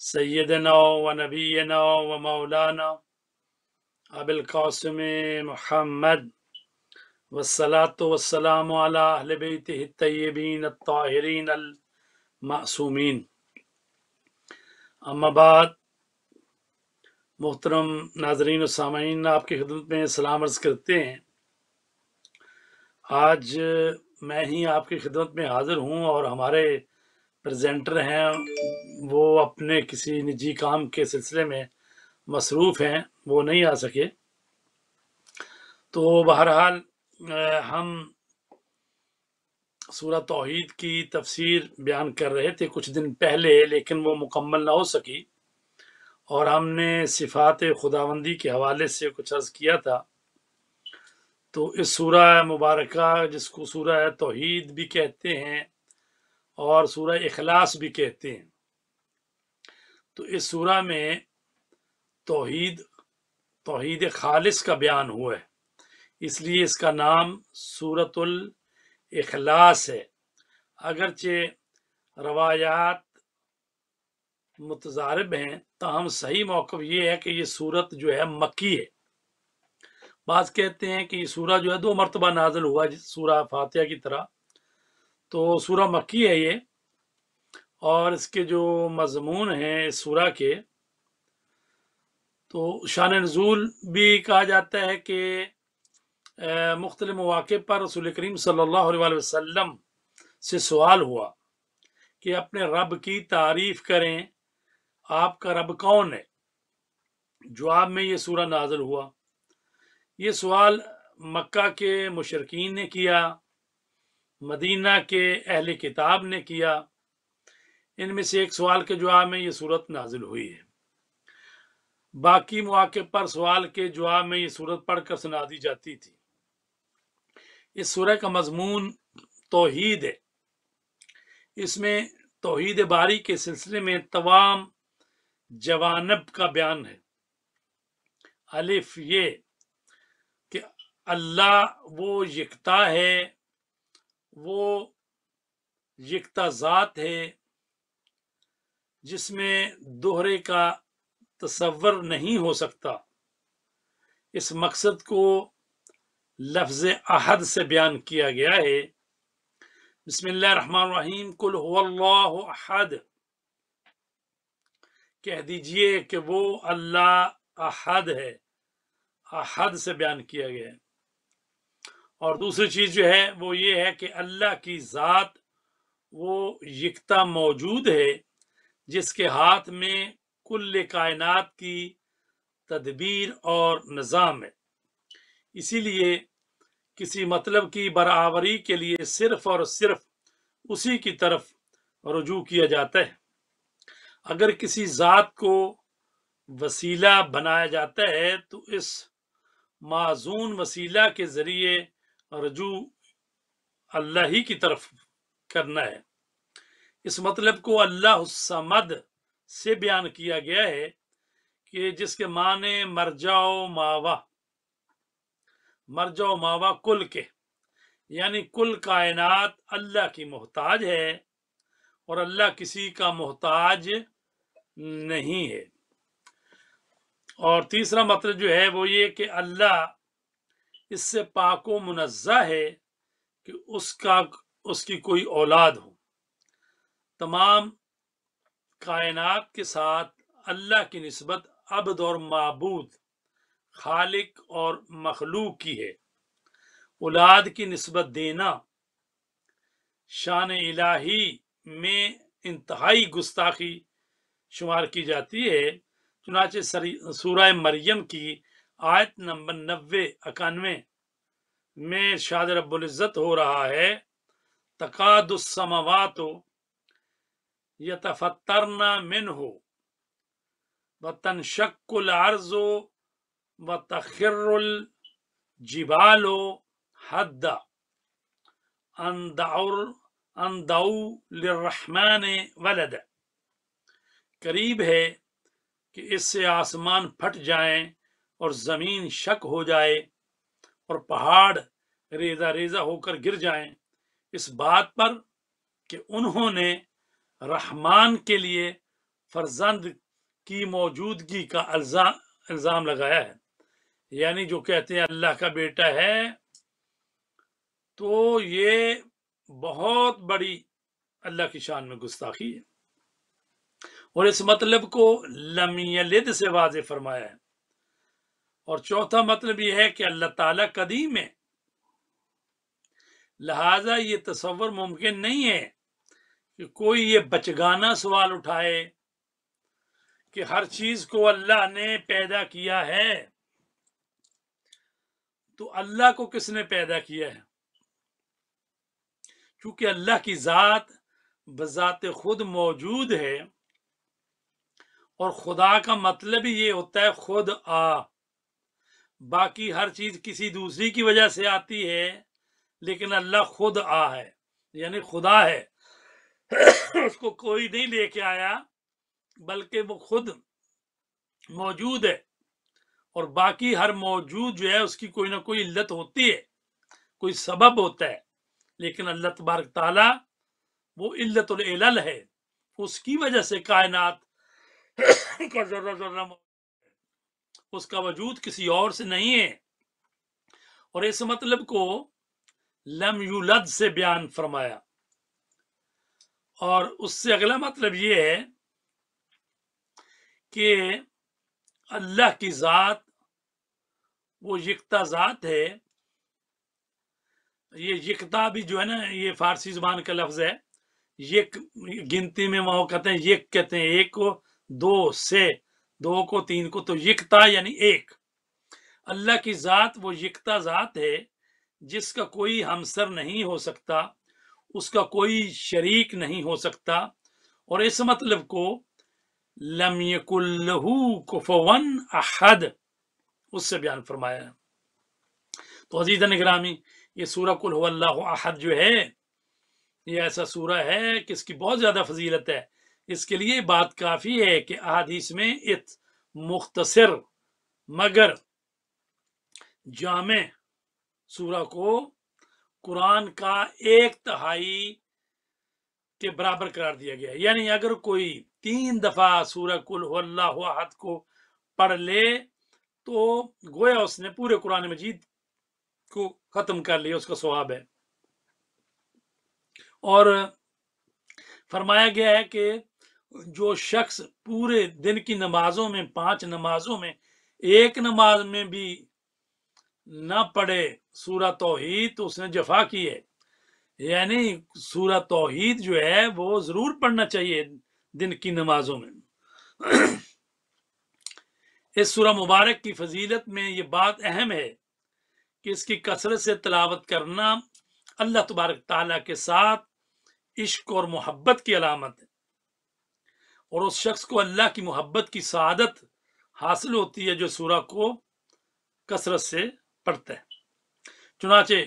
सैदना व नबीना व मौलाना अबिलकासम महमद वसलात वसलाम तयबीन ताहरीन मासूमीन। अम्माबाद मोहतरम नाजरीन सामीन आपकी खिदमत में सलाम अर्ज़ करते हैं। आज मैं ही आपकी खिदमत में हाज़िर हूँ और हमारे प्रेजेंटर हैं, वो अपने किसी निजी काम के सिलसिले में मसरूफ़ हैं, वो नहीं आ सके। तो बहरहाल हम सूरह तौहीद की तफसीर बयान कर रहे थे कुछ दिन पहले, लेकिन वो मुकम्मल ना हो सकी और हमने सिफात खुदावंदी के हवाले से कुछ अर्ज़ किया था। तो इस सूरह मुबारक, जिसको सूरह तोहद भी कहते हैं और सूरह इखलास भी कहते हैं। तो इस सूरह में तौहीद तौहीद खालिस का बयान हुआ है। इसलिए इसका नाम सूरतुल इखलास है। अगरचे रवायात मुतजारब हैं, ताहम सही मौक़ ये है कि ये सूरत जो है मक्की है। बात कहते हैं कि ये सूरा जो है दो मरतबा नाजिल हुआ सूरा फातिहा की तरह। तो सूरा मक्की है ये, और इसके जो मजमून हैं इस सूरा के तो शान नजूल भी कहा जाता है कि मुख्तलि मौाक़े पर रसूल करीम अलैहि वसल्लम से सवाल हुआ कि अपने रब की तारीफ़ करें, आपका रब कौन है? जवाब में ये सूरा नाजिल हुआ। ये सवाल मक्का के मुशरकिन ने किया मदीना के अहल किताब ने किया। इनमें से एक सवाल के जवाब में ये सूरत नाजिल हुई है। बाकी मौके पर सवाल के जवाब में ये सूरत पढ़कर सुना दी जाती थी। इस सूरह का मजमून तोहीद है। इसमें तोहीद बारी के सिलसिले में तमाम जवानब का बयान है। अलिफ ये कि अल्लाह वो यकता है वो यकता ज़ात है, जिसमें दोहरे का तसव्वर नहीं हो सकता। इस मकसद को लफ्ज अहद से बयान किया गया है। बिस्मिल्लाहिर्रहमानिर्रहीम कुल अहद। कह दीजिए कि वो अल्लाह अहद है। अहद से बयान किया गया है। और दूसरी चीज़ जो है, वो ये है कि अल्लाह की ज़ात, वो यकता मौजूद है, जिसके हाथ में कुल कायनात की तदबीर और निज़ाम है। इसीलिए किसी मतलब की बराबरी के लिए सिर्फ़ और सिर्फ़ उसी की तरफ़ रजू किया जाता है। अगर किसी ज़ात को वसीला बनाया जाता है तो इस माजून वसीला के ज़रिए रजू अल्लाह ही की तरफ़ करना है। इस मतलब को अल्लाह समद से बयान किया गया है कि जिसके माने मर जाओ मावा, मर जाओ मावा कुल के, यानी कुल कायनात अल्लाह की मोहताज है और अल्लाह किसी का मोहताज नहीं है। और तीसरा मतलब जो है वो ये कि अल्लाह इससे पाको मुनज़ा है कि उसका, उसकी कोई औलाद हो। तमाम कायनात के साथ अल्लाह की नस्बत अब्द और मबूद, खालिक और मखलूक की है। औलाद की नस्बत देना शान इलाही में इंतहाई गुस्ताखी शुमार की जाती है। चुनाचे सूरह मरियम की आयत नंबर नब्बे, इक्यानवे, में शाद रब्बुल इज़्ज़त हो रहा है। तकादुस्समावातो मिन हो व तनशक्कुल अर्ज़ो व तखिरुल जिबालो हद्दा। अंदाउ वलद। करीब है कि इससे आसमान फट जाएँ और ज़मीन शक हो जाए और पहाड़ रेजा रेजा होकर गिर जाएँ, इस बात पर कि उन्होंने रहमान के लिए फर्जंद की मौजूदगी का इल्ज़ाम लगाया है। यानी जो कहते हैं अल्लाह का बेटा है तो ये बहुत बड़ी अल्लाह की शान में गुस्ताखी है। और इस मतलब को लमियलिद से वाज फरमाया है। और चौथा मतलब यह है कि अल्लाह ताला कदीम है। लिहाजा ये तस्वर मुमकिन नहीं है कि कोई ये बचगाना सवाल उठाए कि हर चीज़ को अल्लाह ने पैदा किया है तो अल्लाह को किसने पैदा किया है? क्योंकि अल्लाह की ज़ात बजात खुद मौजूद है और खुदा का मतलब ही ये होता है खुद आ। बाकी हर चीज़ किसी दूसरी की वजह से आती है, लेकिन अल्लाह खुद आ है, यानी खुदा है। उसको कोई नहीं लेके आया, बल्कि वो खुद मौजूद है, और बाकी हर मौजूद जो है, उसकी कोई ना कोई इल्लत होती है, कोई सबब होता है। लेकिन अल्लाह तबारक ताला वो इल्लतुल है, उसकी वजह से कायनात का जर्रा जर्रा उसका वजूद किसी और से नहीं है। और इस मतलब को लम युलद से बयान फरमाया। और उससे अगला मतलब ये है कि अल्लाह की ज़ात, वो यकता ज़ात है। ये यकता भी जो है ना, ये फारसी ज़ुबान का लफ्ज़ है। ये गिनती में वहाँ कहते हैं ये कहते हैं, एक को दो से। दो को तीन को तो यकता यानी एक। अल्लाह की ज़ात, वो यकता ज़ात है, जिसका कोई हमसर नहीं हो सकता, उसका कोई शरीक नहीं हो सकता, और इस मतलब को लमयकुल्लहू कुफवन अहद, उससे बयान फरमाया। तो अज़ीज़ निगरामी ये सूरह कुल अहद जो है, ये ऐसा सूरह है कि इसकी बहुत ज़्यादा फजीलत है। इसके लिए बात काफ़ी है कि अहादीस में इत मुख्तसर, मगर जाम सूरा को कुरान का एक तहाई के बराबर करार दिया गया यानी अगर कोई तीन दफ़ा सूरह कुल अहद को पढ़ ले तो गोया उसने पूरे कुरान मजीद को खत्म कर लिया, उसका स्वाब है। और फरमाया गया है कि जो शख्स पूरे दिन की नमाजों में, पाँच नमाजों में, एक नमाज़ में भी ना पढ़े सूरह तोहीद तो उसने जफा की है। यानी सूरह तोहीद जो है, वो ज़रूर पढ़ना चाहिए दिन की नमाजों में। इस सूरह मुबारक की फजीलत में ये बात अहम है कि इसकी कसरत से तलावत करना अल्लाह तबारक ताला के साथ इश्क और मोहब्बत की अलामत है। और उस शख्स को अल्लाह की मोहब्बत की सादत हासिल होती है जो सूरा को कसरत से पढ़ता है। चुनाचे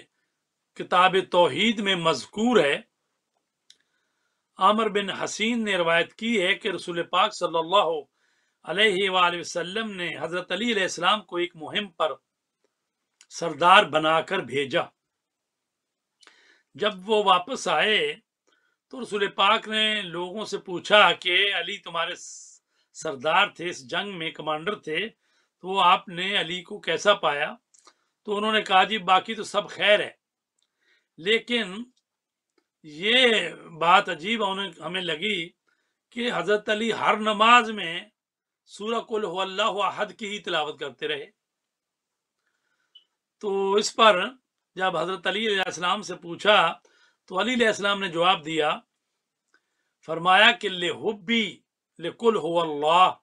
किताब तोहीद में मजकूर है। आमर बिन हसीन ने रवायत की है कि रसूल पाक वसल्लम ने हज़रत अली को एक मुहिम पर सरदार बनाकर भेजा। जब वो वापस आए तो रसूल पाक ने लोगों से पूछा कि अली तुम्हारे सरदार थे, इस जंग में कमांडर थे तो आपने अली को कैसा पाया? तो उन्होंने कहा, जी, बाकी तो सब खैर है। लेकिन ये बात अजीब हमें लगी कि हज़रत अली हर नमाज़ में सूरह कुल अहद की ही तिलावत करते रहे। तो इस पर जब हज़रत अली से पूछा तो अली ने जवाब दिया, फरमाया कि ले हुब्बी, ले कुल हो अल्लाह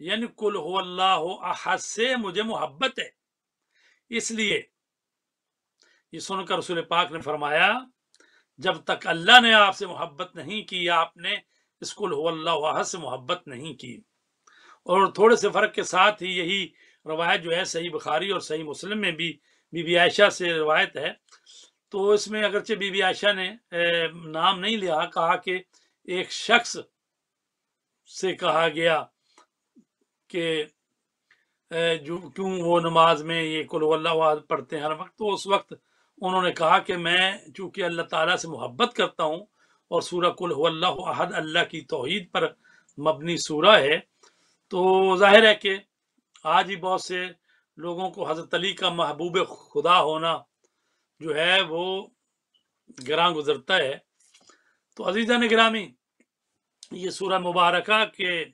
यानी कुल हो अल्लाह हो अहद से मुझे मोहब्बत है। इसलिए ये सुनकर रसूल पाक ने फरमाया, जब तक अल्लाह ने आपसे मोहब्बत नहीं की, आपने इस कुल हो अल्लाह अहद से मोहब्बत नहीं की। और थोड़े से फ़र्क के साथ ही यही रवायत जो है, सही बुखारी और सही मुस्लिम में भी, बीबी आयशा से रवायत है तो इसमें अगरचे बीबी आयशा ने नाम नहीं लिया, कहा कि एक शख्स से कहा गया कि जो क्यों वो नमाज़ में ये कुल अल्लाह पढ़ते हैं हर वक्त। तो उस वक्त उन्होंने कहा कि मैं चूँकि अल्लाह ताला से मोहब्बत करता हूँ और सूरह कुल अहद, अल्लाह की तोहद पर मबनी सूरह है तो ज़ाहिर है कि आज ही बहुत से लोगों को हज़रत अली का महबूब खुदा होना जो है वो गिरा गुजरता है। तो अजीजा ने ग्रामी ये सूरह मुबारक के,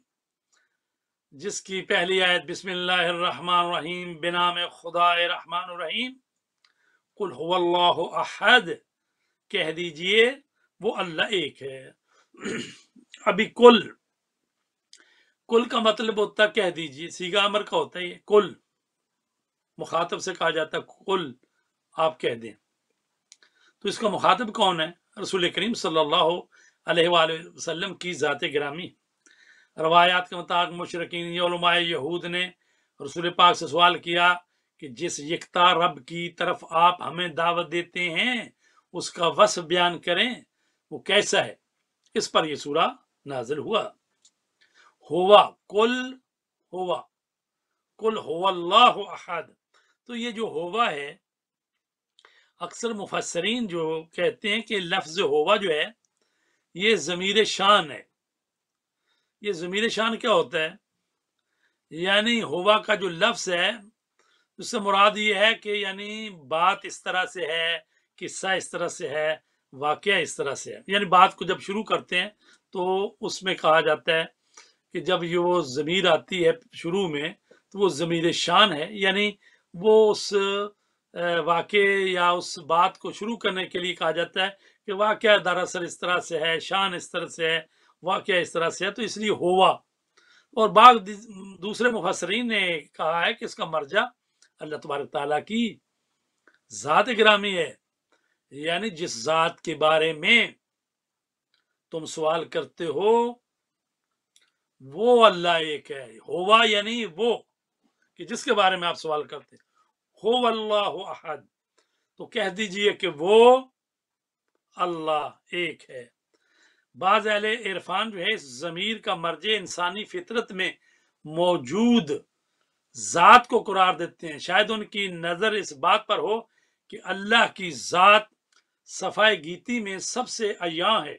जिसकी पहली आयत, बिस्मिल्लाहिर्रहमानिर्रहीम, बिना में खुदा रहमान रहीम कुल अहद, कह दीजिए, वो अल्लाह एक है। अभी कुल कुल का मतलब होता, कह दीजिए, सीगा अमर का होता है ये, कुल। मुखातब से कहा जाता कुल। आप कह दें। तो इसका मुखातब कौन है? रसूल करीम वसल्लम की ज़ात ग्रामी। रवायात के मुताबिक मुशरकिन यहूद ने रसूल पाक से सवाल किया कि जिस यकता रब की तरफ़ आप हमें दावत देते हैं, उसका वस बयान करें, वो कैसा है? इस पर यह सूरा नाजिल हुआ। हुआ कुल हुआ कुल अल्लाह अहद। तो ये जो होवा है अक्सर मुफसरीन जो कहते हैं कि लफ्ज होवा जो है, ये ज़मीर शान है। ये ज़मीर शान क्या होता है? यानी होवा का जो लफ्ज है, उससे मुराद ये है कि यानी बात इस तरह से है, किस्सा इस तरह से है, वाक्य इस तरह से है। यानी बात को जब शुरू करते हैं तो उसमें कहा जाता है कि जब ये वो ज़मीर आती है शुरू में तो वो ज़मीर शान है। यानी वो उस वाक्य या उस बात को शुरू करने के लिए कहा जाता है कि वाक्य दरअसल इस तरह से है, शान इस तरह से है, वाक्य इस तरह से है तो इसलिए होवा। और बाग दूसरे मुफसरीन ने कहा है कि इसका मर्जा अल्लाह तबारक ताला की ज़ात ग्रामी है। यानी जिस ज़ात के बारे में तुम सवाल करते हो, वो अल्लाह एक है। होवा यानी वो, कि जिसके बारे में आप सवाल करते हो। अल्लाह अहद। तो कह दीजिए कि वो अल्लाह एक है। बाज इरफान जो है, इस जमीर का मर्ज इंसानी फितरत में मौजूद जात को कुरार देते हैं। शायद उनकी नज़र इस बात पर हो कि अल्लाह की जात सफ़ाई गीती में सबसे अया है।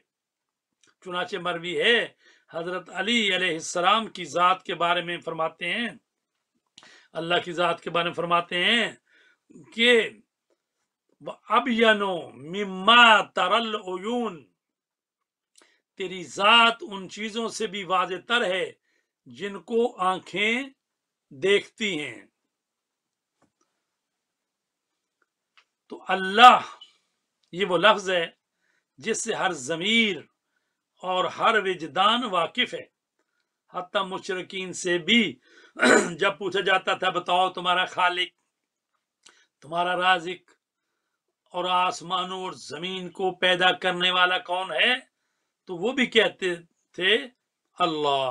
चुनाचे मरवी है, हज़रत अली सलाम की जात के बारे में फरमाते हैं। अल्लाह की जात के बारे में फरमाते हैं कि, अब यनो मिम्मा तरल ओयून तेरी जात उन चीज़ों से भी वाज तर है जिनको आँखें देखती हैं। तो अल्लाह, ये वो लफ्ज है जिससे हर जमीर और हर विजदान वाकिफ है। हती मुशरकिन से भी जब पूछा जाता था, बताओ तुम्हारा खालिक, तुम्हारा राजिक और आसमानों और ज़मीन को पैदा करने वाला कौन है? तो वो भी कहते थे, अल्लाह।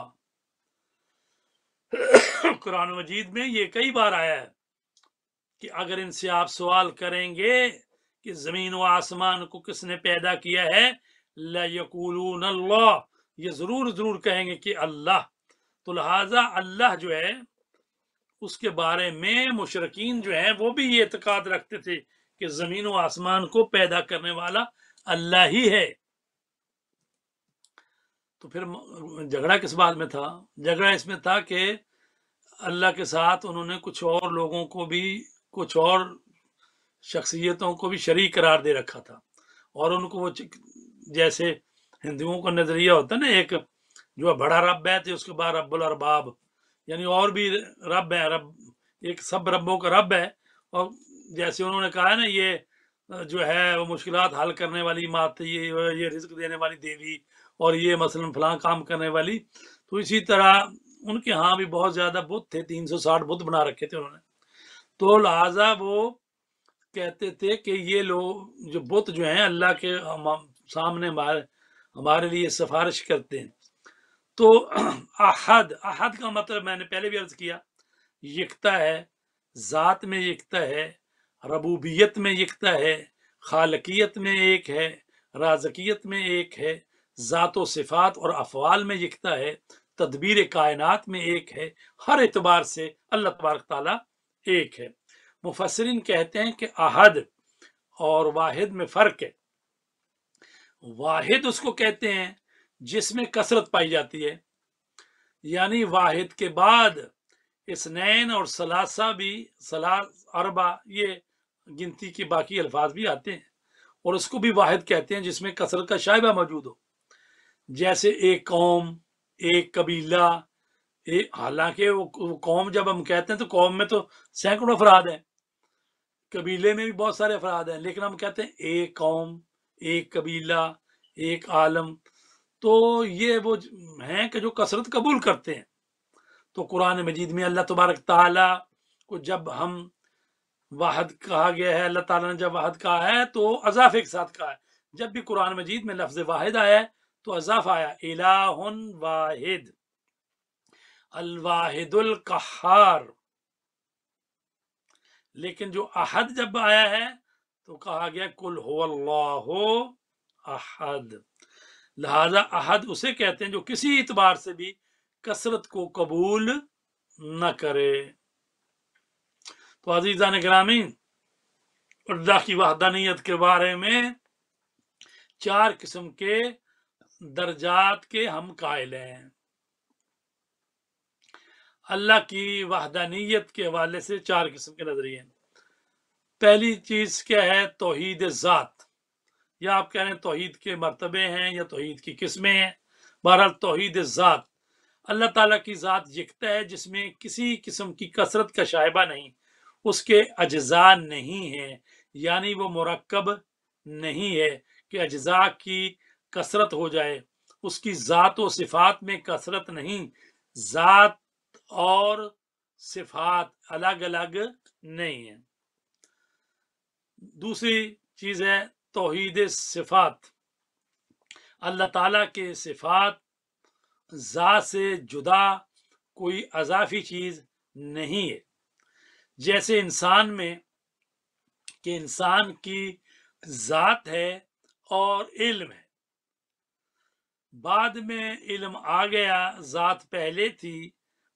कुरान मजीद में ये कई बार आया है कि अगर इनसे आप सवाल करेंगे कि ज़मीन व आसमान को किसने पैदा किया है लकूलून अल्लाह ये ज़रूर ज़रूर कहेंगे कि अल्लाह। तो लिहाजा अल्लाह जो है, उसके बारे में मुशरकिन जो है, वो भी ये एतकाद रखते थे कि ज़मीन व आसमान को पैदा करने वाला अल्लाह ही है। तो फिर झगड़ा किस बात में था? झगड़ा इसमें था कि अल्लाह के साथ उन्होंने कुछ और लोगों को भी, कुछ और शख्सियतों को भी शरीक करार दे रखा था। और उनको वो जैसे हिंदुओं का नज़रिया होता ना, एक जो है बड़ा रब है तो उसके बाद रब्बुल अरबाब, यानी और भी रब है, रब, एक सब रबों का रब है। और जैसे उन्होंने कहा है ना, ये, जो है, वो मुश्किल हल करने वाली मात ये ये रिस्क देने वाली देवी और ये मसलन फलां काम करने वाली तो इसी तरह उनके यहाँ भी बहुत ज़्यादा बुत थे 360 बुत बना रखे थे उन्होंने। तो लिहाजा वो कहते थे कि ये लोग जो बुत जो हैं, अल्लाह के सामने हमारे हमारे लिए सिफारिश करते हैं। तो अहद अहद का मतलब मैंने पहले भी अर्ज़ किया, यकता है, ज़ात में यकता है, रबूबियत में यकता है, खालकियत में एक है, राजकियत में एक है, ज़ात सिफ़ात और अफवाल में यकता है, तदबीर कायनात में एक है, हर एतबार से अल्लाह तबारक ताला एक है। मुफसरिन कहते हैं कि अहद और वाहिद में फ़र्क है। वाहिद उसको कहते हैं जिसमें कसरत पाई जाती है। यानी वाहिद के बाद इसनैन और सलासा भी सलास अरबा ये गिनती के बाकी अल्फाज भी आते हैं और उसको भी वाहिद कहते हैं जिसमें कसरत का शायबा मौजूद हो। जैसे एक कौम एक कबीला एक हालाँकि वो, वो कौम जब हम कहते हैं तो कौम में तो सैकड़ों अफराद हैं। कबीले में भी बहुत सारे अफराद हैं लेकिन हम कहते हैं एक कौम एक कबीला एक आलम तो ये वो हैं कि जो कसरत कबूल करते हैं। तो कुरान मजीद में अल्लाह तबारक ताला को जब हम वाहद कहा गया है, अल्लाह ताला ने जब वाहद कहा है तो अजाफे के साथ कहा है। जब भी कुरान मजीद में लफ्ज वाहिद आया है तो अजाफ आया, इलाहुन वाहिद, अलवाहिदुल कहार। लेकिन जो अहद जब आया है तो कहा गया, कुल हो अल्लाह अहद। लिहाजा अहद उसे कहते हैं जो किसी इतबार से भी कसरत को कबूल न करे। तो अजीजा ने ग्रामीण अल्लाह की वहदानियत के बारे में चार किस्म के दर्जात के हम कायल हैं। अल्लाह की वहदानियत के हवाले से चार किस्म के नज़रिए पहली चीज़ क्या है? तोहीद ज़ात या आप कह रहे हैं तोहीद के मरतबे हैं या तोहीद की किस्में हैं? बहरहाल तोहीद ज़ात, अल्लाह ताला की ज़ात यकता है जिसमें किसी किस्म की कसरत का शायबा नहीं, उसके अज्जा नहीं है, यानी वो मरकब नहीं है कि अज्जा की कसरत हो जाए। उसकी ज़ात व सिफात में कसरत नहीं, ज़ात और सिफात अलग अलग नहीं है। दूसरी चीज़ है तोहीद सिफात। अल्लाह ताला के सिफात जा से जुदा कोई अजाफी चीज़ नहीं है। जैसे इंसान में, कि इंसान की जात है और इल्म है। बाद में इल्म आ गया, जात पहले थी।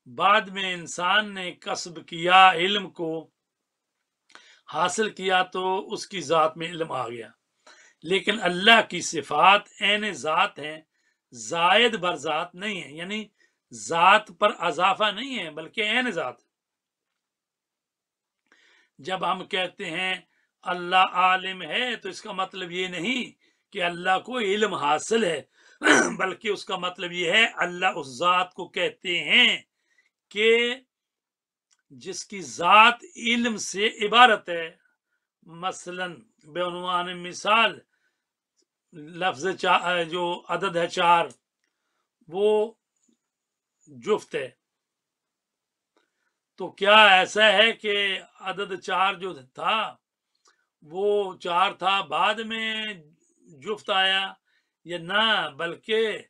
बाद में इंसान ने कसब किया इल्म को, हासिल किया तो उसकी ज़ात में इल्म आ गया। लेकिन अल्लाह की सिफात एन ज़ात हैं, जायद बर ज़ात नहीं है, यानी ज़ात पर अजाफा नहीं है, बल्कि एन ज़ात जब हम कहते हैं, अल्लाह आलिम है तो इसका मतलब ये नहीं कि अल्लाह को इल्म हासिल है, बल्कि उसका मतलब ये है, अल्लाह उस ज़ात को कहते हैं कि जिसकी ज़ात इल्म से इबारत है। मसलन बेनवान मिसाल लफ्ज चार जो अदद है चार, वो जुफ्त है। तो क्या ऐसा है कि अदद चार जो था, वो चार था बाद में जुफ्त आया? या ना, बल्कि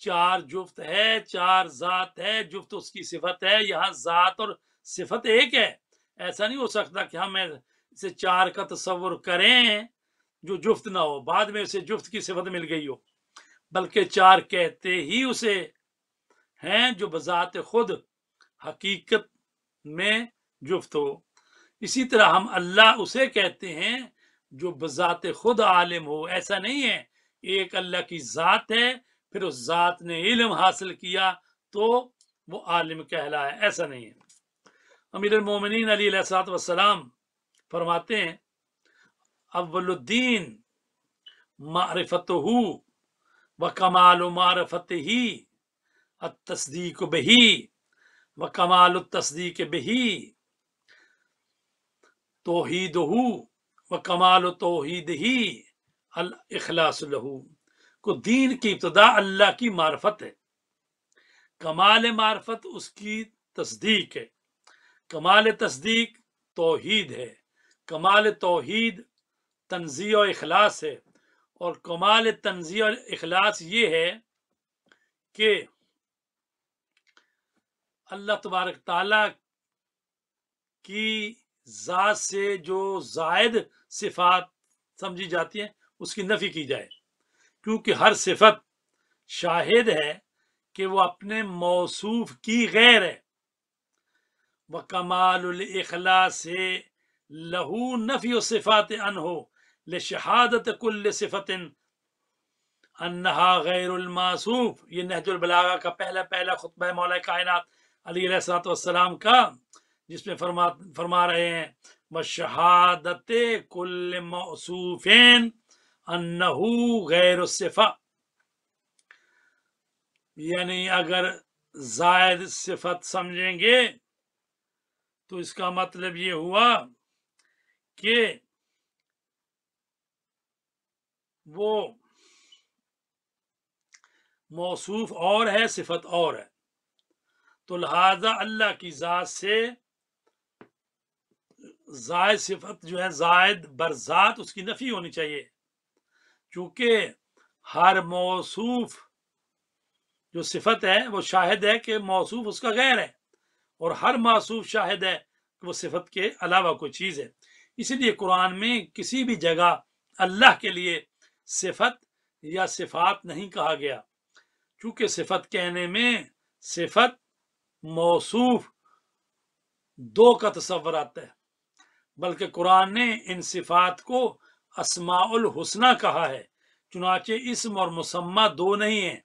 चार जुफ्त है, चार जात है, जुफ्त उसकी सिफत है, यहाँ जात और सिफत एक है। ऐसा नहीं हो सकता कि हम इसे चार का तस्वुर करें। जो जुफ्त ना हो, बाद में उसे जुफ्त की सिफत मिल गई हो। बल्कि चार कहते ही उसे हैं जो बजात खुद हकीकत में जुफ्त हो। इसी तरह हम अल्लाह उसे कहते हैं जो बजात खुद आलिम हो। ऐसा नहीं है, एक अल्लाह की ज़ात है, फिर उस ज़ात ने इल्म हासिल किया तो वो आलिम कहलाए। ऐसा नहीं है। अमीर मोमिन अली वसलाम फरमाते हैं अव्वलुद्दीन मारफत व कमाल मारफत ही तस्दीक बही, व कमाल तस्दीक बही तोहीद व कमाल तोहीद ही अल इखलास लहू। को दीन की इब्तदा अल्लाह की मार्फत है। कमाल मार्फत उसकी तस्दीक है। कमाल तस्दीक तोहीद है। कमाल तोहीद तंजी अखलास है। और कमाल तंजी अखलास ये है कि अल्लाह तबारक ताला की ज़ात से जो जायद सिफात समझी जाती हैं, उसकी नफी की जाए। क्योंकि हर सिफत शाहिद है कि वो अपने मौसूफ की गैर है। व कमाल अखला से लहू नफी सिफात अन हो। ले शहादत कुल्ल सिफतिन अन्नहा गैरमासूफ ये नहजुल बलागा का पहला पहला खुतबा मौला कायनात का जिसमें फरमा फरमा रहे हैं व शहादत कुल्ल मौसूफेन अन्नहू गैर सिफा यानी अगर जायद सिफत समझेंगे तो इसका मतलब ये हुआ कि वो मौसूफ और है, सिफत और है। तो लिहाजा अल्लाह की ज़ात से जायद सिफत जो है, जायद बरजात उसकी नफ़ी होनी चाहिए। चूँकि हर मौसूफ जो सिफत है, वो शाहिद है कि मौसूफ उसका गैर है और हर मासूफ शाहिद है कि वो सिफत के अलावा कोई चीज़ है। इसीलिए कुरान में किसी भी जगह अल्लाह के लिए सिफत या सिफात नहीं कहा गया। चूँकि सिफत कहने में सिफत मौसूफ दो का तस्वर आता है, बल्कि कुरान ने इन सिफात को असमाउल हुसना कहा है, चुनाचे इसम और मुसम्मा दो नहीं है।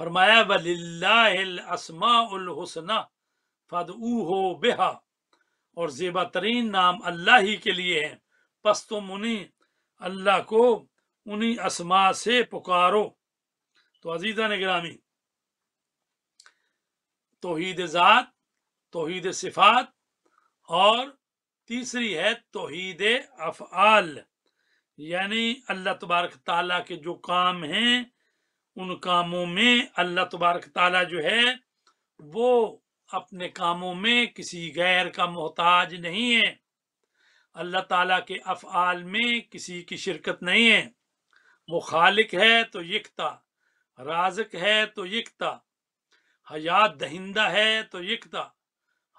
फरमाया वलिल्लासमाउल हुसना फदऊ हो बेहा, और जेबा तरीन नाम अल्लाह ही के लिए है। पस तुम उन्हीं अल्लाह को उन्हीं असमा से पुकारो। तो अजीजा ने ग्रामी, तोहीद ज़ात, तोहीद सिफात और तीसरी है तोहीद अफ़ाल यानी अल्लाह तबारक ताला के जो काम हैं, उन कामों में अल्लाह तबारक ताला जो है, वो अपने कामों में किसी गैर का मोहताज नहीं है। अल्लाह ताला के अफ़ाल में किसी की शिरकत नहीं है। वो खालिक है तो यकता, राजक है तो यकता, हयात दहिंदा है तो यकता,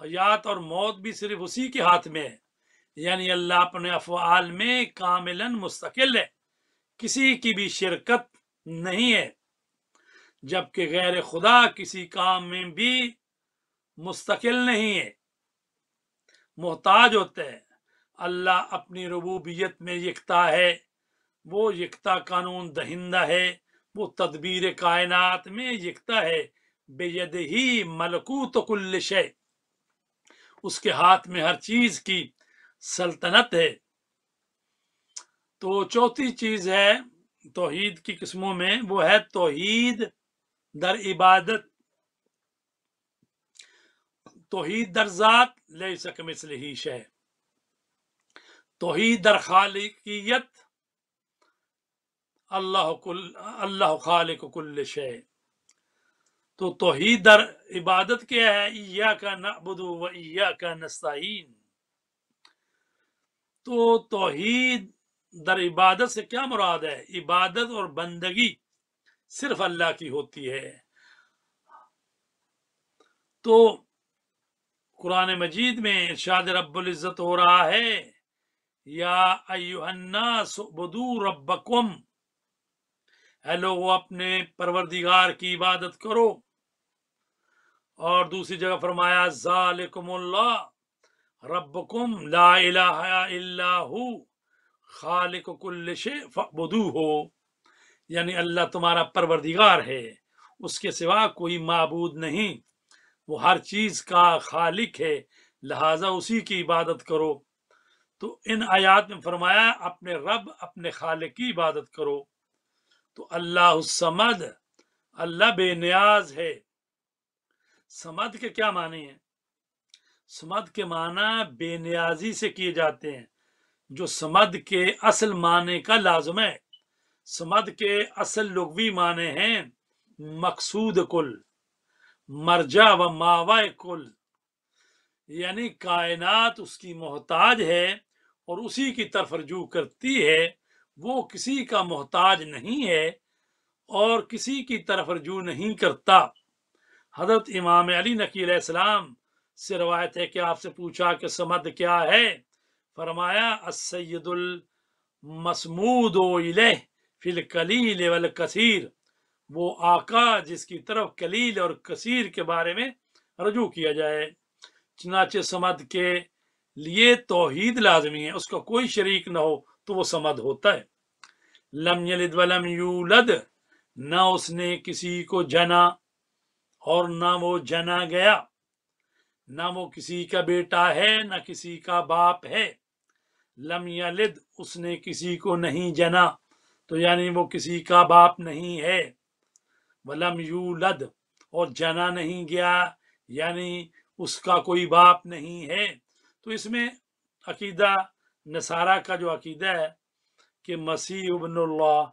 हयात और मौत भी सिर्फ़ उसी के हाथ में है। यानी अल्लाह अपने अफ़ाल में कामिलन मुस्तकिल है, किसी की भी शिरकत नहीं है। जबकि गैर खुदा किसी काम में भी मुस्तकिल नहीं है। मोहताज होते हैं। अल्लाह अपनी रबूबियत में यकता है। वो यकता कानून दहिंदा है। वो तदबीर कायनात में यकता है। बेयद ही मलकूत कुल्ल शे उसके हाथ में हर चीज़ की सल्तनत है। तो चौथी चीज़ है तोहीद की किस्मों में, वो है तोहीद दर इबादत। तोहीद दर जात ले सक मिसल ही शे तोहीद दर खालिकियत अल्लाह कुल, अल्लाह खालिक कुल्ल शे तो तोहीद दर इबादत क्या है? इया का नबुदु व इया का नस्ताइन तो तोहीद दर इबादत से क्या मुराद है? इबादत और बंदगी सिर्फ़ अल्लाह की होती है। तो कुरान मजीद में इरशाद रब्बुल इज़्ज़त हो रहा है। या अयुहन्नास बुदू रब्बकुम। हेलो वो अपने परवरदिगार की इबादत करो। और दूसरी जगह फरमाया रब्बकुम ला इलाहा शे हो यानी अल्लाह तुम्हारा परवरदिगार है, उसके सिवा कोई मबूद नहीं। वो हर चीज़ का खालिक है, लिहाजा उसी की इबादत करो। तो इन आयात में फरमाया, अपने रब, अपने खालिक की इबादत करो। तो अल्लाह समद, अल्लाह बेनियाज है। समद के क्या माने हैं? समद के माना बेनियाजी से किए जाते हैं, जो समद के असल माने का लाजम है। समद के असल लुगवी माने हैं, मकसूद कुल, मरजा व मावा कुल। यानी कायनात उसकी मोहताज है और उसी की तरफ़ रजू करती है, वो किसी का मोहताज नहीं है और किसी की तरफ़ रजू नहीं करता। हज़रत इमाम अली नकील सलाम से रवायत है कि आपसे पूछा कि समद क्या है? फरमाया असैदुल मसमूद फिल कलील वल कसीर। वो आका जिसकी तरफ़ कलील और कसीर के बारे में रजू किया जाए। चनाचे समद के लिए तोहीद लाजमी है, उसका कोई शरीक ना हो तो वो समद होता है। लम यलिद वलम यूलद, ना उसने किसी को जना और ना वो जना गया। ना वो किसी का बेटा है, ना किसी का बाप है। लम यलिद, उसने किसी को नहीं जना तो यानी वो किसी का बाप नहीं है। वलम यूलद, और जना नहीं गया, यानी उसका कोई बाप नहीं है। तो इसमें अकीदा, नसारा का जो अकीदा है कि मसीह उबनल्ला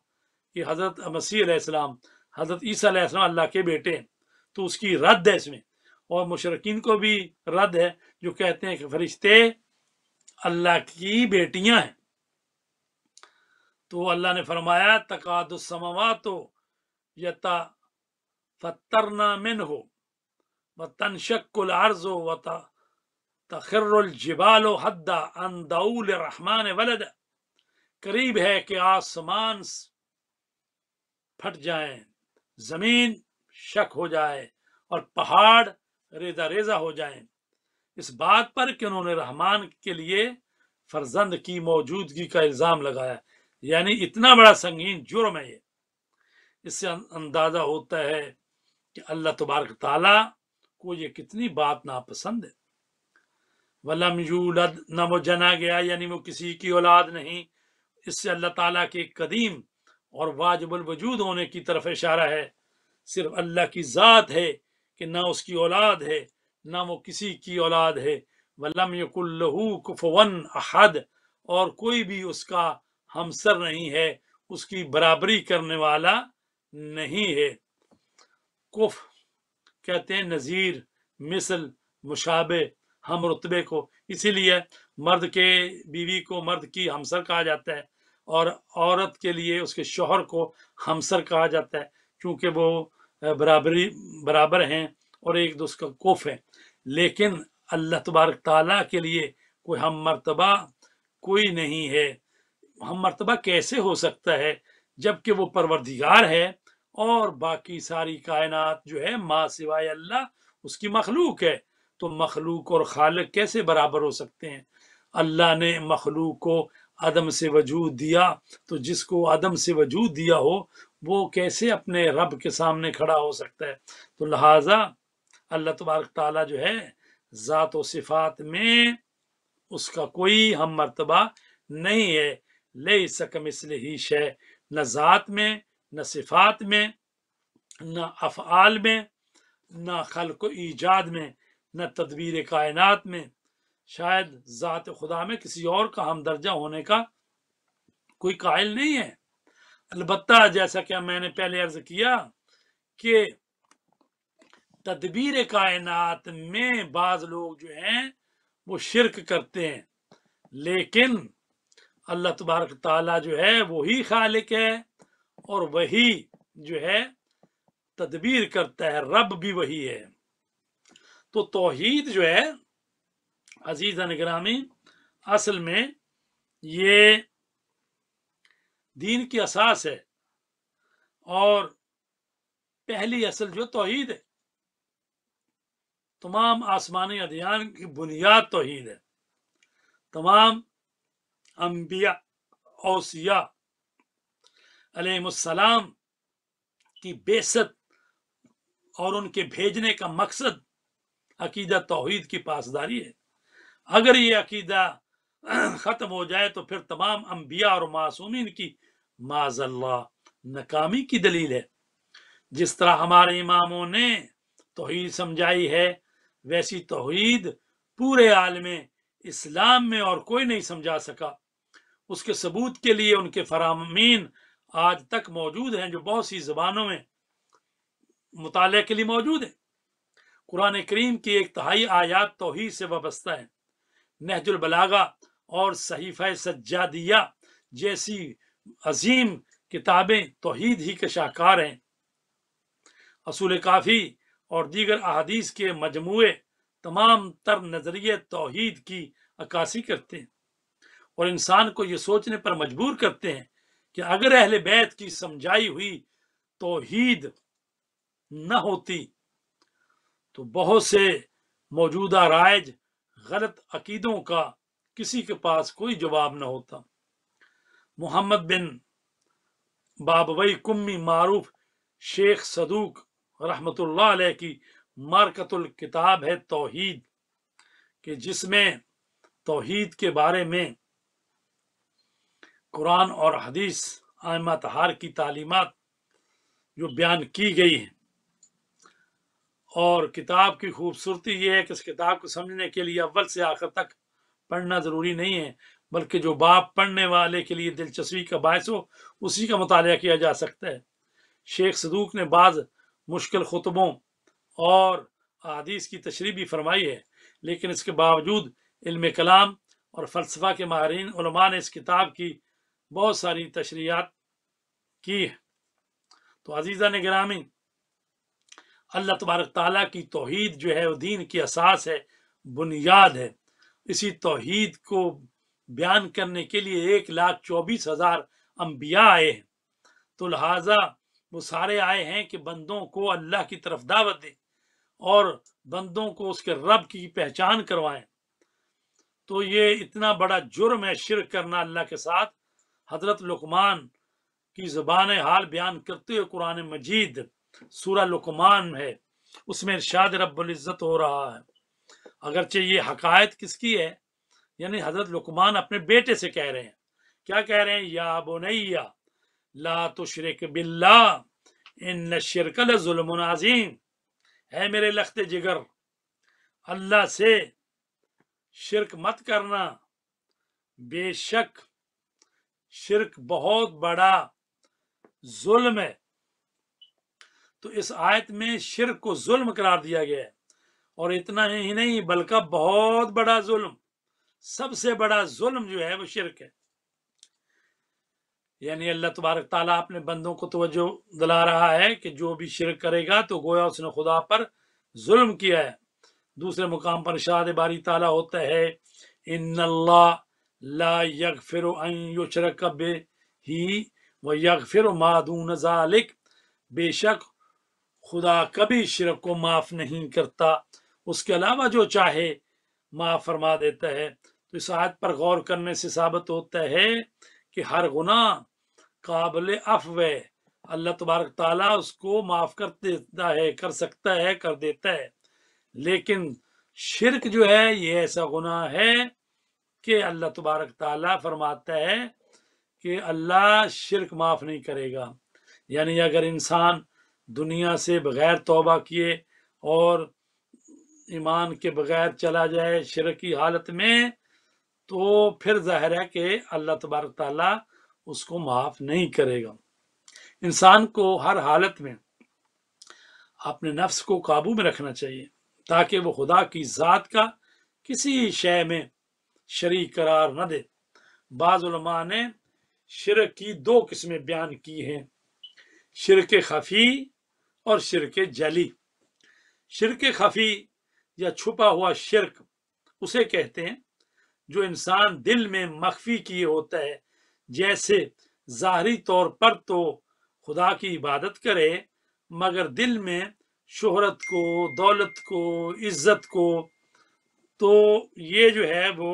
कि हज़रत मसीह अलैहिस्सलाम हज़रत ईसा अल्लाह के बेटे हैं तो उसकी रद्द है इसमें। और मुशरकिन को भी रद्द है, जो कहते हैं कि फरिश्ते अल्लाह की बेटियाँ हैं। तो अल्लाह ने फरमाया तकादुसमावा तो यता फतरना मिन हो व तनशक्ल अर्जो व तखर्रुल जिबालो हद्दा अंदाउल रहमान वलद करीब है कि आसमान फट जाए ज़मीन शक हो जाए और पहाड़ रेजा रेजा हो जाए इस बात पर कि उन्होंने रहमान के लिए फर्जंद की मौजूदगी का इल्ज़ाम लगाया यानी इतना बड़ा संगीन जुर्म है ये इससे अंदाज़ा होता है कि अल्लाह तबारक ताला को ये कितनी बात नापसंद है वलम यूलद, न वो जना गया, यानी वो किसी की औलाद नहीं। इससे अल्लाह ताला के कदीम और वाजबुल वजूद होने की तरफ़ इशारा है। सिर्फ़ अल्लाह की ज़ात है कि ना उसकी औलाद है, ना वो किसी की औलाद है। वलम यकुल्लहू कुफवन अहद, और कोई भी उसका हमसर नहीं है, उसकी बराबरी करने वाला नहीं है। कुफ कहते हैं नज़ीर, मिसल, मुशाबे हम रुतबे को। इसीलिए मर्द के बीवी को मर्द की हमसर कहा जाता है और औरत के लिए उसके शोहर को हमसर कहा जाता है, क्योंकि वो बराबरी, बराबर हैं और एक दूसरे का कोफ है। लेकिन अल्लाह तबारक ताला के लिए कोई हम मर्तबा कोई नहीं है। हम मर्तबा कैसे हो सकता है? जबकि वो परवरदिगार है और बाकी सारी कायनात जो है माँ सिवाय अल्लाह उसकी मखलूक है। तो मखलूक और खालिक कैसे बराबर हो सकते हैं? अल्लाह ने मखलूक को अदम से वजूद दिया तो जिसको अदम से वजूद दिया हो, वो कैसे अपने रब के सामने खड़ा हो सकता है? तो लिहाजा अल्लाह तबारक ताला जो है, ज़ात सिफात में उसका कोई हम मरतबा नहीं है। ले सकम इसलिए ही शय, न ज़ात में, न सिफात में, न अफ़ाल में, न खल ईजाद में। न तदबीर कायनात में। शायद ज़ात खुदा में किसी और का हम दर्जा होने का कोई कायल नहीं है। अलबत्ता जैसा कि मैंने पहले अर्ज़ किया कि तदबीर कायनात में बाज लोग जो हैं, वो शिरक करते हैं। लेकिन अल्लाह तबारक ताला जो है, वही खालिक है और वही जो है, तदबीर करता है। रब भी वही है। तो तोहीद जो है, अज़ीज़ निगरामी असल में ये दीन की असास है और पहली असल जो तोहीद है, तमाम आसमानी अध्ययन की बुनियाद तोहीद है। तमाम अम्बिया औसिया अलैहिस्सलाम की बेसत और उनके भेजने का मकसद अकीदा तोहीद की पासदारी है। अगर ये अकीदा ख़त्म हो जाए तो फिर तमाम अम्बिया और मासूमिन की माजल्ला नाकामी की दलील है। जिस तरह हमारे इमामों ने तोहीद समझाई है, वैसी तोहीद पूरे आलम इस्लाम में और कोई नहीं समझा सका। उसके सबूत के लिए उनके फरामीन आज तक मौजूद हैं जो बहुत सी जबानों में मुताले के लिए मौजूद है। कुरान करीम की एक तहाई आयात तोहीद से वाबस्ता है। नहजुल बलागा और सहीफ़ सज्जादिया जैसी अजीम किताबें तोहीद ही के शाहकार हैं। असूल काफ़ी और दीगर अहादीस के मजमू तमाम तर नज़रिए तोहीद की अक्सी करते हैं। और इंसान को ये सोचने पर मजबूर करते हैं कि अगर अहल बैत की समझाई हुई तोहीद न होती तो बहुत से मौजूदा रायज गलत अकीदों का किसी के पास कोई जवाब न होता। मोहम्मद बिन बाबई कुम्मी मारूफ शेख सदूक रहमतुल्लाह की मारकतुल किताब है तोहीद, कि जिसमें तोहीद के बारे में कुरान और हदीस आयमा तहार की तालीमत जो बयान की गई है। और किताब की खूबसूरती ये है कि इस किताब को समझने के लिए अव्वल से आखिर तक पढ़ना ज़रूरी नहीं है, बल्कि जो बाप पढ़ने वाले के लिए दिलचस्पी का बायस हो, उसी का मुताल किया जा सकता है। शेख सदूक ने बाज़ मुश्किल खुतबों और आदीस की तशरी भी फरमाई है, लेकिन इसके बावजूद इल्म कलाम और फ़लसफ़ा के माहरीन ने इस किताब की बहुत सारी तशरियात की है। तो अजीज़ा ने ग्रामी अल्लाह तबारक ताला की तोहीद जो है, वो दीन की असास है, बुनियाद है। इसी तोहीद को बयान करने के लिए एक लाख चौबीस हज़ार अम्बिया आए हैं। तो लिहाजा वो सारे आए हैं कि बंदों को अल्लाह की तरफ़ दावत दें और बंदों को उसके रब की पहचान करवाएँ। तो ये इतना बड़ा जुर्म है शिर करना अल्लाह के साथ। हज़रत लुकमान की जबान हाल बयान करते हुए कुरान मजीद सूरा लुकमान है, उसमें इर्शाद रब्बुल इज़्ज़त हो रहा है। अगरचे ये हकायत किसकी है? यानी हज़रत लुकमान अपने बेटे से कह रहे हैं। क्या कह रहे हैं? या बोनैया, ला तुशरिक बिल्ला इन शिरकल जुल्म अजीम। है मेरे लखते जिगर, अल्लाह से शिरक मत करना। बेशक शिरक बहुत बड़ा जुल्म है। तो इस आयत में शिरक को जुल्म करार दिया गया है। और इतना ही नहीं, बल्कि बहुत बड़ा जुल्म। सबसे बड़ा जुल्म जो है, वो शिरक है। यानी अल्लाह तबारक ताला अपने बंदों को तवज्जो दिला रहा है कि जो भी शिरक करेगा तो गोया उसने खुदा पर जुल्म किया है। दूसरे मुकाम पर शाद बारी ताला होता है इन ला युशरक बे ही, व यगफिर मादून जालिक। बेशक खुदा कभी शिरक को माफ़ नहीं करता। उसके अलावा जो चाहे, माफ़ फरमा देता है। तो इस आयत पर गौर करने से साबित होता है कि हर गुना काबिल अफव अल्लाह तबारक ताला उसको माफ़ कर देता है, कर सकता है, कर देता है। लेकिन शिरक जो है, ये ऐसा गुना है कि अल्लाह तबारक ताला फरमाता है कि अल्लाह शिरक माफ़ नहीं करेगा। यानी अगर इंसान दुनिया से बगैर तोबा किए और ईमान के बगैर चला जाए शिरक की हालत में तो फिर ज़ाहिर है कि अल्लाह तबारक ताला उसको माफ़ नहीं करेगा। इंसान को हर हालत में अपने नफ्स को काबू में रखना चाहिए, ताकि वो खुदा की ज़ात का किसी शय में शरीक करार न दे। बाज़ा ने शिर की दो किस्में बयान की हैं, शिरक खफी और शिरक जली। शिरक खफी या छुपा हुआ शिरक उसे कहते हैं जो इंसान दिल में मख्फी किए होता है। जैसे जाहरी तौर पर तो खुदा की इबादत करे मगर दिल में शोहरत को दौलत को इज़्ज़त को तो ये जो है वो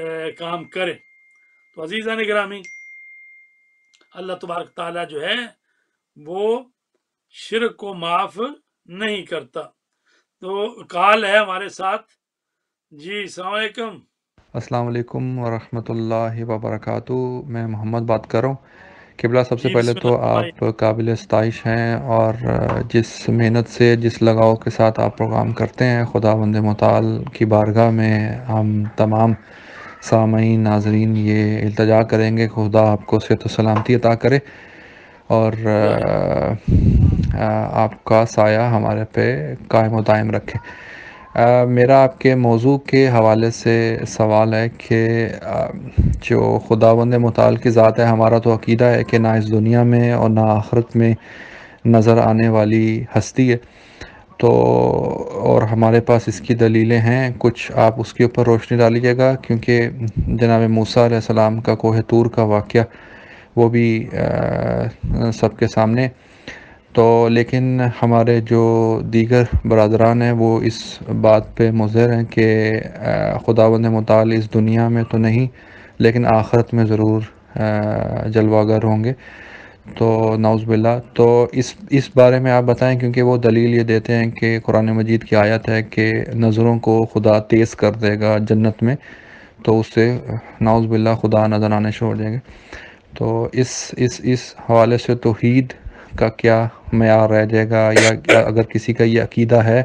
ए, काम करे। तो अजीज़ा ने ग्रामी अल्लाह तबारक ताला जो है वो शिर को माफ़ नहीं करता। तो काल है हमारे साथ। जी सलामकुम अस्सलाम वालेकुम वरहमतुल्लाहि मैं मोहम्मद बात कर रहा हूँ। किबला सबसे पहले तो आप काबिल स्ताइश हैं और जिस मेहनत से जिस लगाव के साथ आप प्रोग्राम करते हैं खुदा बंद मताल की बारगाह में हम तमाम सामीन नाजरीन ये इल्तजा करेंगे। खुदा आपको सेहत सलामती अता करे। और आपका साया हमारे पे कायम दायम रखे। आ, मेरा आपके मौजू के हवाले से सवाल है कि जो खुदावंद मताल की ज़ात है हमारा तो अकीदा है कि ना इस दुनिया में और ना आखरत में नज़र आने वाली हस्ती है। तो और हमारे पास इसकी दलीलें हैं कुछ आप उसके ऊपर रोशनी डालीजिएगा क्योंकि जनाब मूसा सलाम का कोह तूर का वाक़ वो भी सबके सामने। तो लेकिन हमारे जो दीगर बरदरान हैं, वो इस बात पे मुज़र हैं कि खुदावंद मताल इस दुनिया में तो नहीं, लेकिन आखरत में ज़रूर जलवागर होंगे। तो नाउज़बिल्ला तो इस इस बारे में आप बताएँ, क्योंकि वो दलील ये देते हैं कि कुरान मजीद की आयत है कि नज़रों को खुदा तेज़ कर देगा जन्नत में तो उससे नाउज़बिल्ला खुदा नज़र आने छोड़ देंगे तो इस इस इस हवाले से तोहीद का क्या मैार रह जाएगा या अगर किसी का ये अकीदा है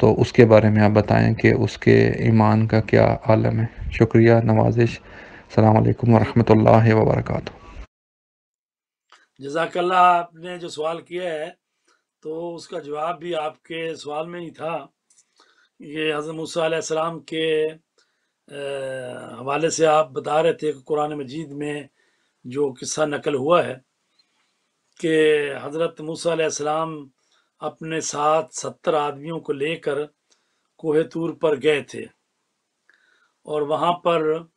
तो उसके बारे में आप बताएँ कि उसके ईमान का क्या आलम है। शुक्रिया, नवाजिश। सलामकुम वरहमल वबरक जजाकल्ला आपने जो सवाल किया है तो उसका जवाब भी आपके सवाल में ही था। ये हज़रत मूसा के हवाले से आप बता रहे थे कि कुरान मजीद में जो किस्सा नकल हुआ है कि हज़रत मूसा अपने साथ सत्तर आदमियों को लेकर कोहे तूर पर गए थे। और वहाँ पर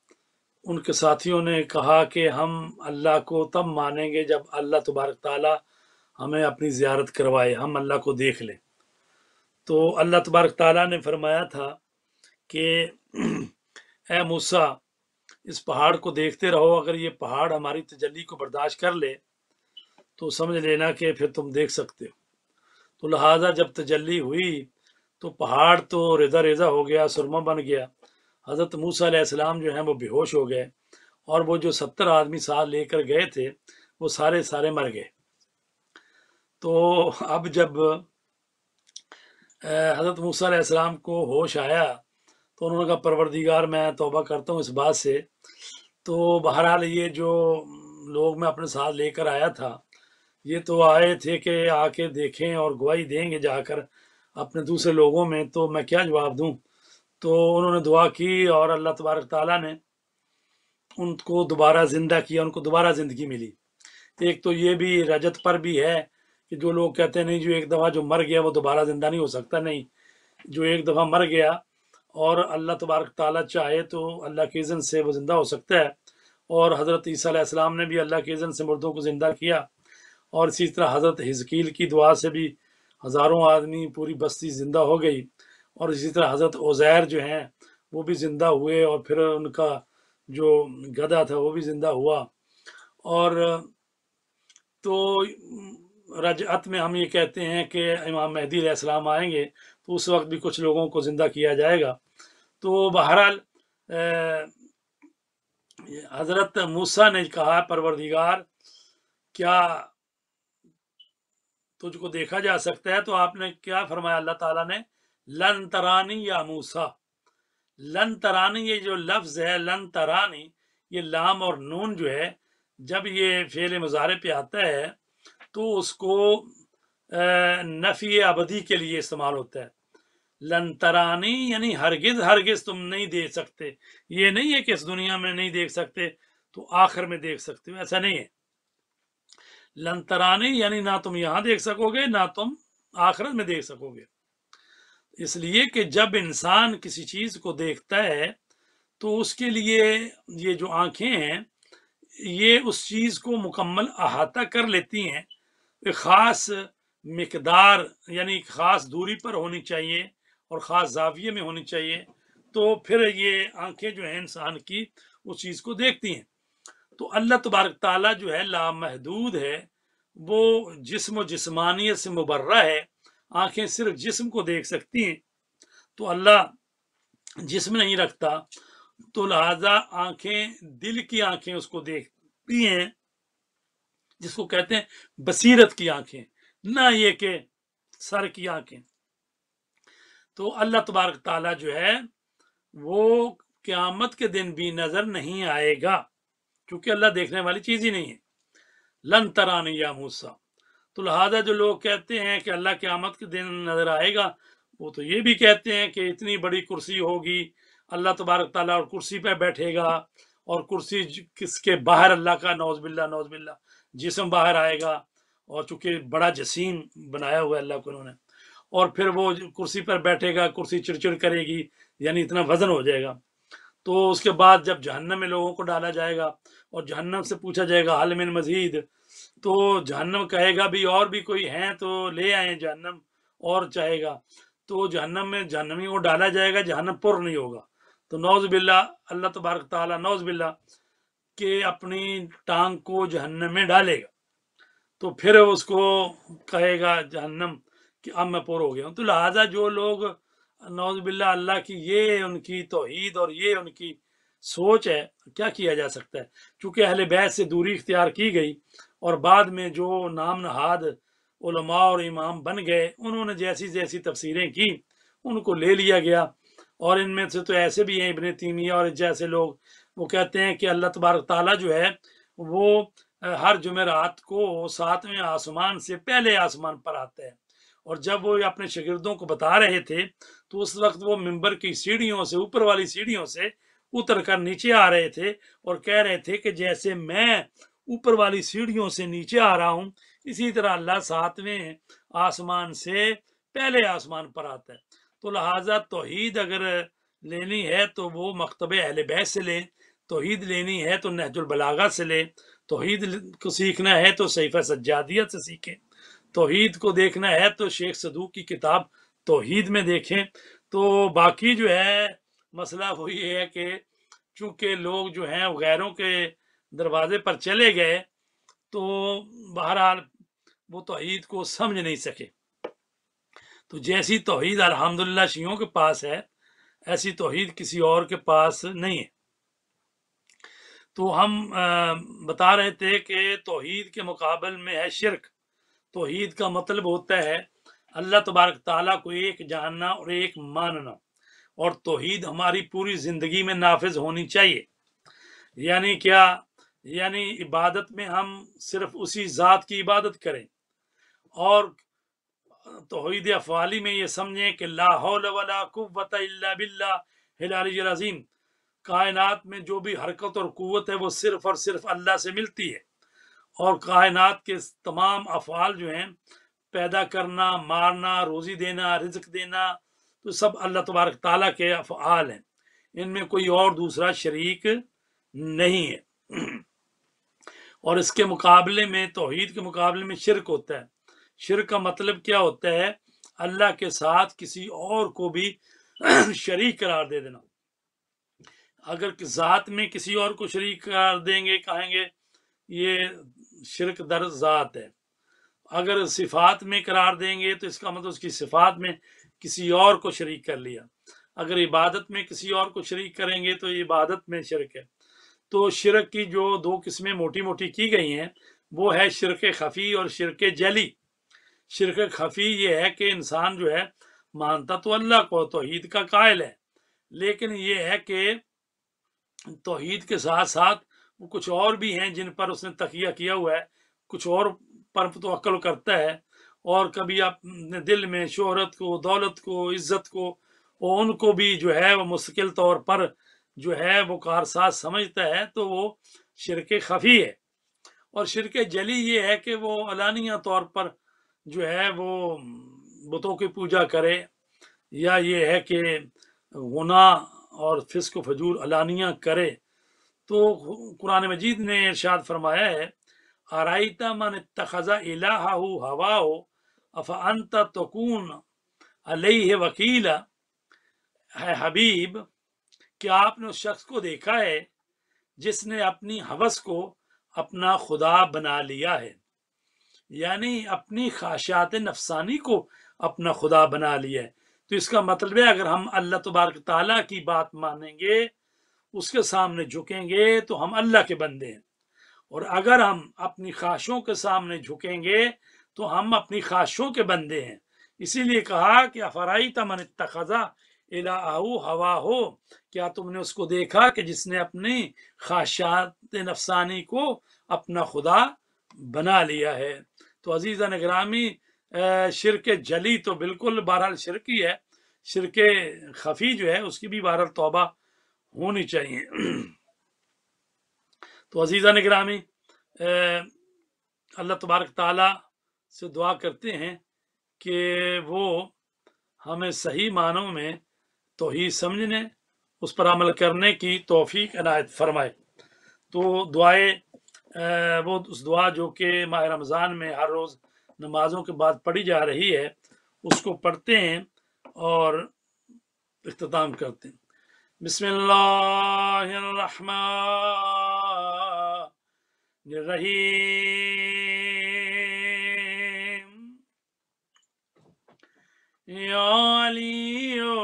उनके साथियों ने कहा कि हम अल्लाह को तब मानेंगे जब अल्लाह तबारक ताला हमें अपनी ज़्यारत करवाए, हम अल्लाह को देख लें। तो अल्लाह तबारक ताला ने फरमाया था कि ए मूसा, इस पहाड़ को देखते रहो, अगर ये पहाड़ हमारी तजल्ली को बर्दाश्त कर ले तो समझ लेना कि फिर तुम देख सकते हो। तो लिहाजा जब तजल्ली हुई तो पहाड़ तो रेजा रेजा हो गया, सुरमा बन गया। हज़रत मूसा जो हैं, वो बेहोश हो गए और वो जो सत्तर आदमी साथ लेकर गए थे, वो सारे सारे मर गए। तो अब जब हज़रत मूसा को होश आया तो उन्होंने कहा, परवरदिगार, मैं तोबा करता हूँ इस बात से। तो बहरहाल ये जो लोग मैं अपने साथ लेकर आया था ये तो आए थे कि आके देखें और गवाही देंगे जाकर अपने दूसरे लोगों में तो मैं क्या जवाब दूँ? तो उन्होंने दुआ की और अल्लाह तबारक ताली ने उनको दोबारा ज़िंदा किया, उनको दोबारा ज़िंदगी मिली। एक तो ये भी रजत पर भी है कि जो लोग कहते हैं, नहीं, जो एक दफ़ा जो मर गया, वो दोबारा ज़िंदा नहीं हो सकता, नहीं। जो एक दफ़ा मर गया और अल्लाह तबारक ताला चाहे तो अल्लाह के इज़न से वो ज़िंदा हो सकता है। और हज़रत ईसीम ने भी अल्लाह के इज़न से मुर्दों को ज़िंदा किया। और इसी तरह हज़रत हिजकील की दुआ से भी हज़ारों आदमी पूरी बस्ती ज़िंदा हो गई और इसी तरह हज़रत ओज़ैर जो हैं, वो भी ज़िंदा हुए और फिर उनका जो गधा था, वो भी ज़िंदा हुआ। और तो रजअत में हम ये कहते हैं कि इमाम महदी सलाम आएँगे तो उस वक्त भी कुछ लोगों को ज़िंदा किया जाएगा। तो बहरहाल हज़रत मूसा ने कहा, परवरदिगार, क्या तुझको देखा जा सकता है तो आपने क्या फरमाया? अल्लाह ताला ने, लन तरानी या मूसा। लन तरानी, ये जो लफ्ज़ है, लन तरानी, ये लाम और नून जो है, जब ये फेल मुजारे पे आता है तो उसको नफ़ी अबदी के लिए इस्तेमाल होता है। लन तरानी, यानी हरगिज हरगिज तुम नहीं देख सकते। ये नहीं है कि इस दुनिया में नहीं देख सकते तो आखिर में देख सकते हो। ऐसा नहीं है। लंतरानी, यानी ना तुम यहाँ देख सकोगे, ना तुम आखिरत में देख सकोगे। इसलिए कि जब इंसान किसी चीज़ को देखता है तो उसके लिए ये जो आँखें हैं, ये उस चीज़ को मुकम्मल अहाता कर लेती हैं। एक ख़ास मकदार, यानी ख़ास दूरी पर होनी चाहिए और ख़ास जाविये में होनी चाहिए तो फिर ये आँखें जो हैं इंसान की उस चीज़ को देखती हैं। तो अल्लाह तबारक ताला जो है लामहदूद है वो जिस्म जिस्मानियत से मुबर्रा है, आँखें सिर्फ़ जिस्म को देख सकती हैं। तो अल्लाह जिस्म नहीं रखता तो लिहाजा आँखें, दिल की आँखें उसको देखती हैं, जिसको कहते हैं बसीरत की आँखें, ना ये कि सर की आँखें। तो अल्लाह तबारक ताला जो है, वो क्यामत के दिन भी नज़र नहीं आएगा, क्योंकि अल्लाह देखने वाली चीज़ ही नहीं है। लन तरानी या मूसा। तो लिहाजा जो लोग कहते हैं कि अल्लाह क्यामत के दिन नज़र आएगा, वो तो ये भी कहते हैं कि इतनी बड़ी कुर्सी होगी, अल्लाह तबारक ताला और कुर्सी पर बैठेगा और कुर्सी किसके बाहर अल्लाह का नौजबिल्ला नौजबिल्ला जिसम बाहर आएगा और चूँकि बड़ा जसीम बनाया हुआ है अल्लाह को उन्होंने। और फिर वो कुर्सी पर बैठेगा, कुर्सी चिड़चिड़ करेगी, यानी इतना वज़न हो जाएगा। तो उसके बाद जब जहन्नम में लोगों को डाला जाएगा और जहन्नम से पूछा जाएगा, हल मिन मजीद? तो जहन्नम कहेगा भी, और भी कोई है तो ले आए जहन्नम, और चाहेगा। तो जहन्नम में जहनमी को डाला जाएगा, जहन्नम पुर नहीं होगा। तो नौज बिल्ला, अल्लाह तबारक ताला नौज बिल्ला के अपनी टांग को जहन्नम में डालेगा। तो फिर उसको कहेगा जहन्नम कि, अब मैं पुर हो गया हूँ। तो लिहाजा जो लोग, नौज बिल्ला अल्लाह की, ये उनकी तोहीद और ये उनकी सोच है, क्या किया जा सकता है? चूँकि अहले बैत से दूरी इख्तियार की गई और बाद में जो नाम नहाद उलमा और इमाम बन गए, उन्होंने जैसी जैसी तफसीरें की, उनको ले लिया गया। और इनमें से तो ऐसे भी हैं, इबन तीमिया और जैसे लोग, वो कहते हैं कि अल्लाह तबारक ताला जो है, वो हर जुमेरात को सातवें आसमान से पहले आसमान पर आते है। और जब वो अपने शागिर्दों को बता रहे थे तो उस वक्त वो मिंबर की सीढ़ियों से, ऊपर वाली सीढ़ियों से उतर कर नीचे आ रहे थे और कह रहे थे कि जैसे मैं ऊपर वाली सीढ़ियों से नीचे आ रहा हूँ, इसी तरह अल्लाह सातवें आसमान से पहले आसमान पर आता है। तो लिहाजा तोहीद अगर लेनी है तो वो मकतब अहल बैत से लें, तोहीद लेनी है तो नहजुल बलागा से लें, तोहीद को सीखना है तो सईफ़ा सज्जादियत से सीखें, तोहीद को देखना है तो शेख सदूक की किताब तोहीद में देखें। तो बाकी जो है मसला वो ये है कि चूँकि लोग जो हैं गैरों के दरवाजे पर चले गए तो बहरहाल वो तोहीद को समझ नहीं सके। तो जैसी तोहीद अलहमदिल्ला शियों के पास है, ऐसी तोहीद किसी और के पास नहीं है। तो हम बता रहे थे कि तोहीद के मुकाबल में है शिरक। तोहीद का मतलब होता है, अल्लाह तबारक ताला को एक जानना और एक मानना। और तोहीद हमारी पूरी ज़िंदगी में नाफिज होनी चाहिए। यानी क्या? यानी इबादत में हम सिर्फ़ उसी ज़ात की इबादत करें। और तोहीद अफवाली में ये समझें कि लाहौलवत बिल्लाजीम कायनात में जो भी हरकत और क़वत है वो सिर्फ़ और सिर्फ़ अल्लाह से मिलती है। और कायनात के तमाम अफ़ाल जो हैं, पैदा करना, मारना, रोज़ी देना, रिज्क देना तो सब अल्लाह तबारक ताला के अफ़ाल हैं। इनमें कोई और दूसरा शरीक नहीं है। और इसके मुकाबले में तोहहीद के मुकाबले में शिरक होता है। शिरक का मतलब क्या होता है? अल्लाह के साथ किसी और को भी शरीक करार दे देना। अगर ज़ात में किसी और को शरीक करार देंगे, कहेंगे, ये शिरक दर ज़ात है। अगर सिफात में करार देंगे तो इसका मतलब उसकी सिफात में किसी और को शरीक कर लिया। अगर इबादत में किसी और को शरीक करेंगे तो इबादत में शिरक है। तो शिरक की जो दो किस्में मोटी मोटी की गई हैं, वो है शिरक खफ़ी और शिरक जली। शिरक खफ़ी ये है कि इंसान जो है, मानता तो अल्लाह को, तोहीद का कायल है। लेकिन ये है कि तोहीद के साथ साथ वो कुछ और भी हैं जिन पर उसने तकिया किया हुआ है। कुछ और पर तो अक्ल करता है। और कभी अपने दिल में शोहरत को, दौलत को, इज़्ज़त को, और उनको भी जो है वो मुश्किल तौर पर जो है वो कारसाज समझता है तो वो शिरक खफी है। और शिरक जली ये है कि वो अलानिया तौर पर जो है वो बुतों की पूजा करे, या ये है कि गुना और फिस्क फजूर अलानिया करे। तो कुरान मजीद ने इरशाद फरमाया है आराइता मन तखजा इलाहा हवा हो है हबीब क्या आपने उस शख्स को देखा है जिसने अपनी हवस को अपना खुदा बना लिया है? यानी अपनी ख्वाहिशात नफसानी को अपना खुदा बना लिया है। तो इसका मतलब है, अगर हम अल्लाह तबारक ताला की बात मानेंगे, उसके सामने झुकेंगे तो हम अल्लाह के बंदे हैं। और अगर हम अपनी ख्वाहिशों के सामने झुकेंगे तो हम अपनी ख्वाहिशों के बंदे हैं। इसीलिए कहा कि अफराई तमन तखजा इलाहू हवा हो। क्या तुमने उसको देखा कि जिसने अपनी ख्वाहिशात नफसानी को अपना खुदा बना लिया है? तो अजीज़ा नगरामी शिरक जली तो बिल्कुल बहरहाल शिरक ही। शिरक खफी जो है, उसकी भी बहरहाल तौबा होनी चाहिए। तो अजीज़ा निगरामी अल्लाह तबारक ताला से दुआ करते हैं कि वो हमें सही मानों में तो ही समझने, उस पर अमल करने की तोफ़ी अनायत फरमाए। तो दुआए वो उस दुआ जो कि माह रमज़ान में हर रोज़ नमाजों के बाद पढ़ी जा रही है, उसको पढ़ते हैं और अख्ताम करते हैं। बिस्मिल्लाहिर्रहमानिर्रहीम या अलियो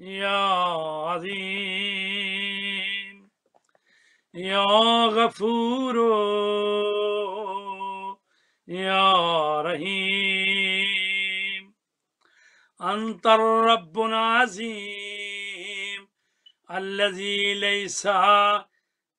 या अज़ीम या गफूरो या रहीम अंतर रब्बुन अज़ीम अल्लज़ी लैसा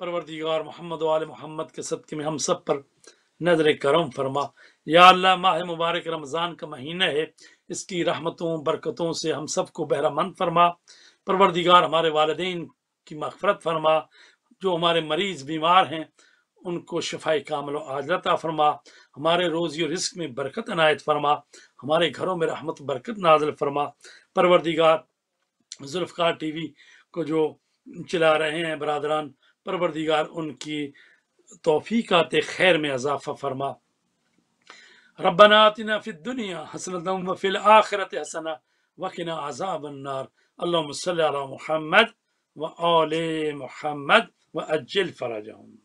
परवरदिगार मोहम्मद वाले मोहम्मद के सदक़े में हम सब पर नजर करम फरमा या अल्लाह माह मुबारक रमज़ान का महीना है इसकी रहमतों बरकतों से हम सबको बहरामंद फरमा परवरदिगार हमारे वालदेन की मगफरत फरमा जो हमारे मरीज बीमार हैं उनको शफाई कामल आजरता फरमा हमारे रोज़ी और रिस्क में बरकत अनायत फरमा हमारे घरों में रहमत, बरकत नाजल फरमा। परवरदिगार, जुल्फ़कार टीवी को जो चला रहे हैं बरदरान, परवरदिगार, उनकी तोफ़ीक़ात खैर में इजाफ़ा फरमा। रब्बना आतिना फिद दुनिया हसनतम फिल आखिरत हसना वकिना अजाब अन्नार अल्लाहुम्म सल्लि अला मुहम्मद व आले मुहम्मद व अज्जिल फरजहुम।